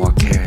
4K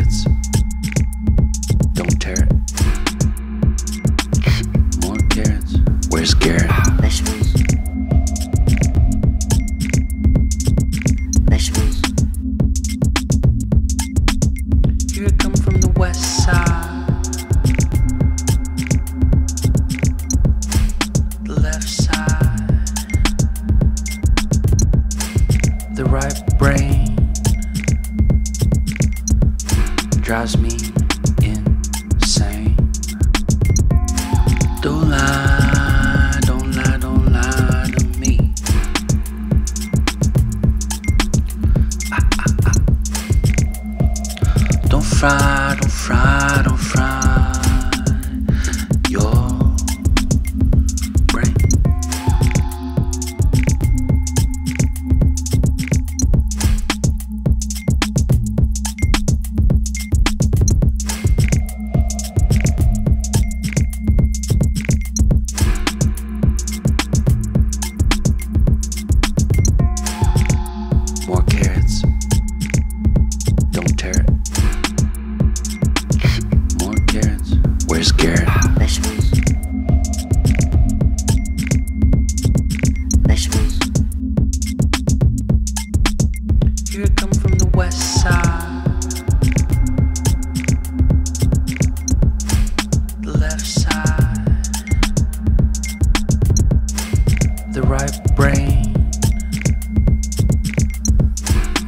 the right brain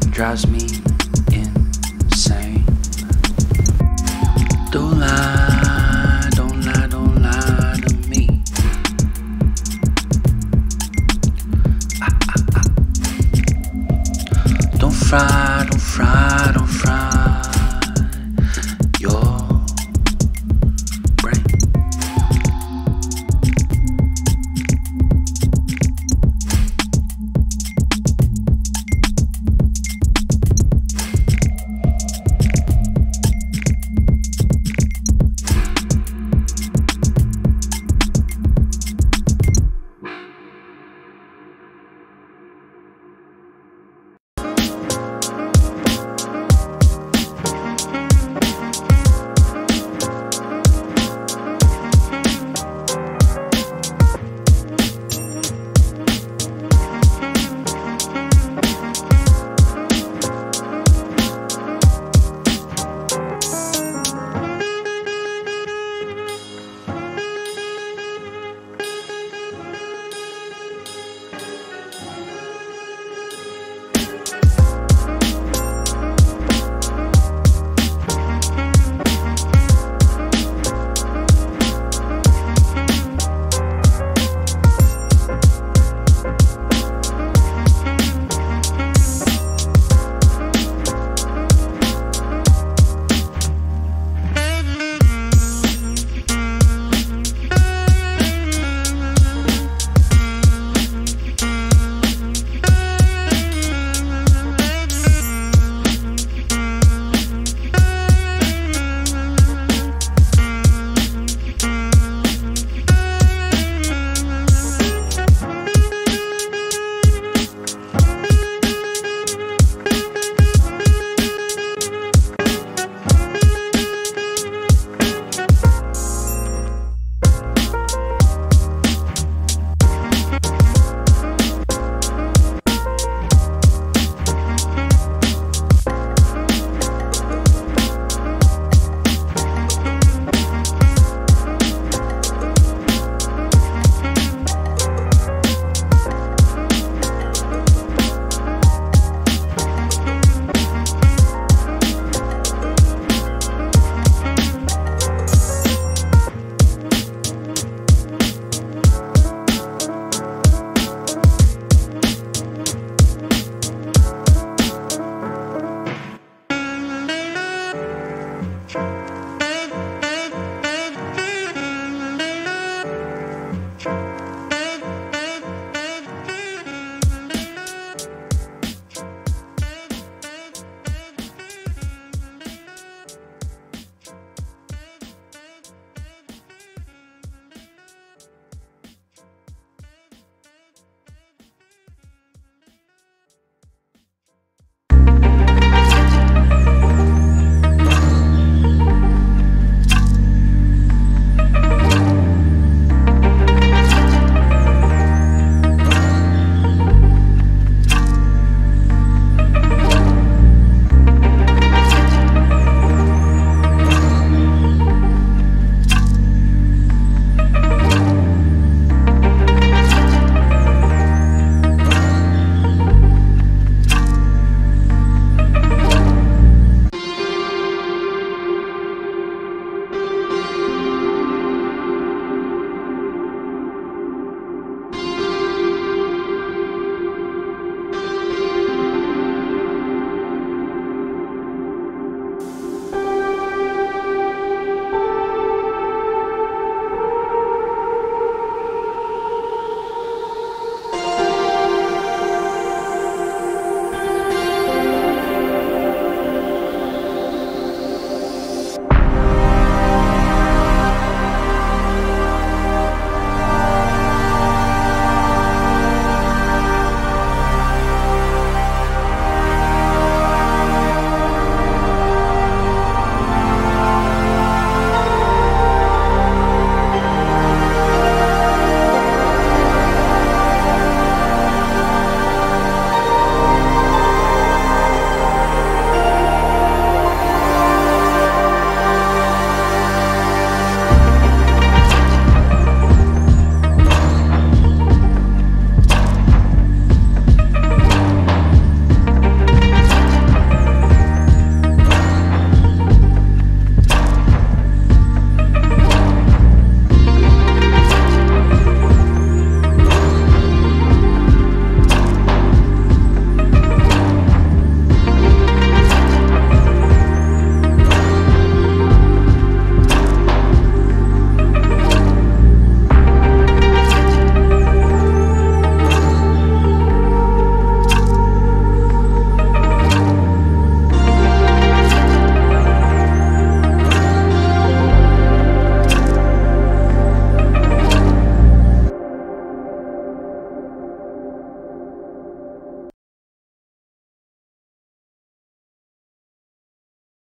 drives me insane. Don't lie, don't lie, don't lie to me. Ah, ah, ah. Don't fry, don't fry, don't fry.